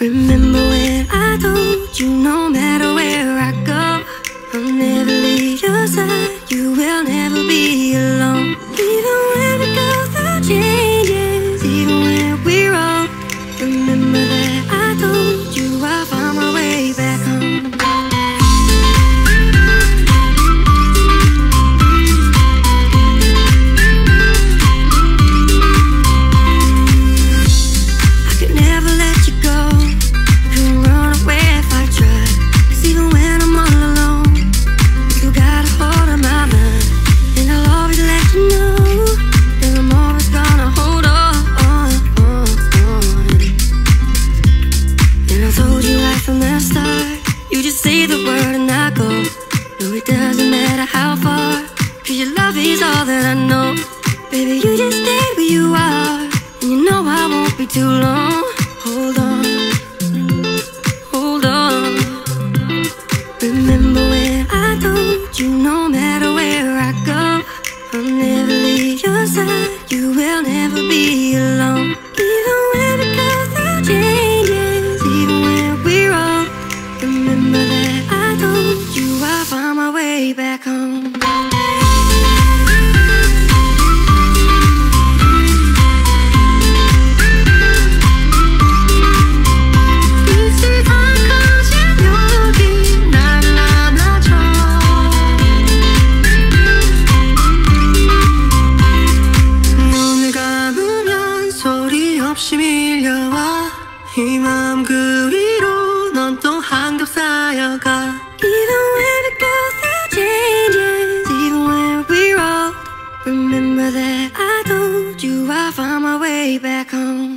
Remember when I told you no? And I told you right from the start You just say the word and I go. No, it doesn't matter how far Cause your love is all that I know. Baby, you just stay where you are And you know I won't be too long. Hold on Hold on. Remember when I told you No matter where I go I'll never 밀려와. 이 마음 그 위로 한겹 쌓여가. Even when it goes changes. Even when we roll Remember that I told you I found my way back home.